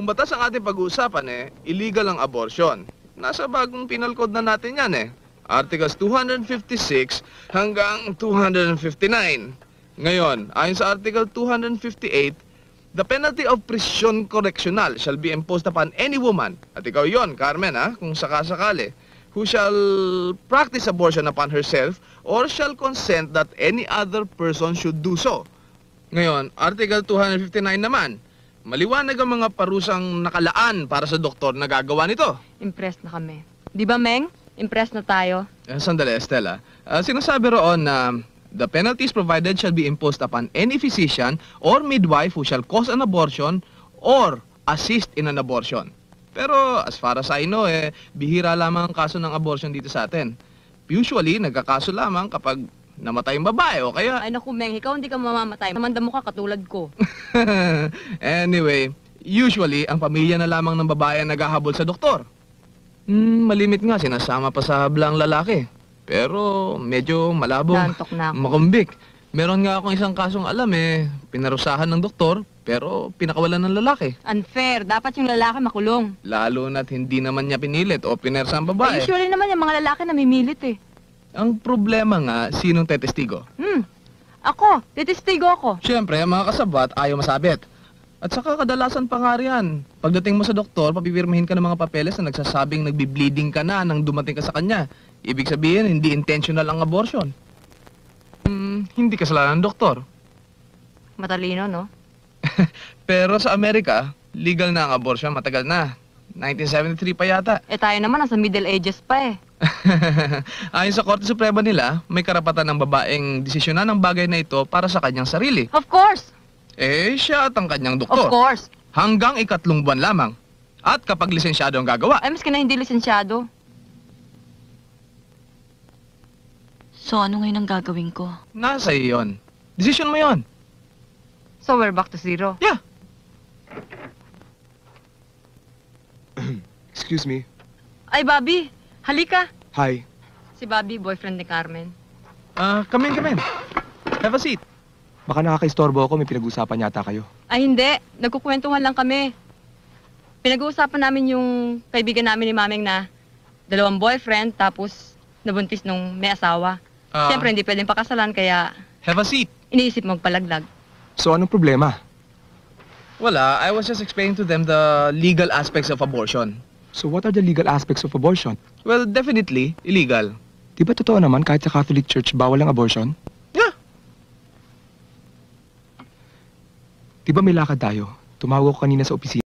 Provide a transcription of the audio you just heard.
Kung batas ang ating pag-uusapan eh, illegal ang abortion. Nasa bagong penal code na natin yan eh. Articles 256 hanggang 259. Ngayon, ayon sa Article 258, the penalty of prison correctional shall be imposed upon any woman, at ikaw yon, Carmen, ha, kung sakasakali, who shall practice abortion upon herself or shall consent that any other person should do so. Ngayon, Article 259 naman, maliwanag ang mga parusang nakalaan para sa doktor na gagawa nito. Impressed na kami. Di ba, Meng? Impressed na tayo. Eh, sandali, Estela. Ah, sinasabi roon na the penalties provided shall be imposed upon any physician or midwife who shall cause an abortion or assist in an abortion. Pero as far as I know, eh, bihira lamang ang kaso ng abortion dito sa atin. Usually, nagkakaso lamang kapag namatay yung babae o kaya... Ay naku, Meng, ikaw hindi ka mamamatay. Namanda mo ka katulad ko. anyway, usually, ang pamilya na lamang ng babae ang naghahabol sa doktor. Hmm, malimit nga, sinasama pa sa hablang lalaki. Pero medyo malabo. Nantok na ako. Makumbik. Meron nga akong isang kasong alam eh, pinarusahan ng doktor, pero pinakawalan ng lalaki. Unfair. Dapat yung lalaki makulong. Lalo na't hindi naman niya pinilit o pinersa ang Ay, babae. usually naman yung mga lalaki namimilit eh. Ang problema nga, sinong tetestigo? Hmm. Ako, titistigo ako. Siyempre, ang mga kasabat ayaw masabit. At saka kadalasan pa nga riyan. Pagdating mo sa doktor, papipirmahin ka ng mga papeles na nagsasabing nagbi-bleeding ka na nang dumating ka sa kanya. Ibig sabihin, hindi intentional ang abortion. Hmm, hindi kasalanan ng doktor. Matalino, no? Pero sa Amerika, legal na ang abortion matagal na. 1973 pa yata. Eh tayo naman, nasa Middle Ages pa eh. Ayon sa Korte Suprema nila, may karapatan ng babaeng desisyonan ng bagay na ito para sa kanyang sarili. Of course! Eh, siya at ang kanyang Of doktor. course! Hanggang ikatlong buwan lamang. At kapag lisensyado ang gagawa. Ay, miski na hindi lisensyado. So ano ngayon ang gagawin ko? Nasa iyo yun. Decision mo yon. So we're back to zero. Yeah. Excuse me. Ay, Bobby, halika. Hi. Si Bobby, boyfriend ni Carmen. Ah, come in, come in. Have a seat. Baka nakakaistorbo ako, may pinag-usapan yata kayo. Ay, hindi. Nagkukwentuhan lang kami. Pinag-uusapan namin yung kaibigan namin ni Mameng na dalawang boyfriend, tapos nabuntis nung may asawa. Ah, Siyempre, hindi pwedeng pakasalan, kaya have a seat. iniisip magpalaglag. So, anong problema? Wala, I was just explaining to them the legal aspects of abortion. So, what are the legal aspects of abortion? Well, definitely illegal. Di ba totoo naman kahit sa Catholic Church bawal ang abortion? Yeah. Di ba may lakad tayo? Tumawag ako kanina sa opisina.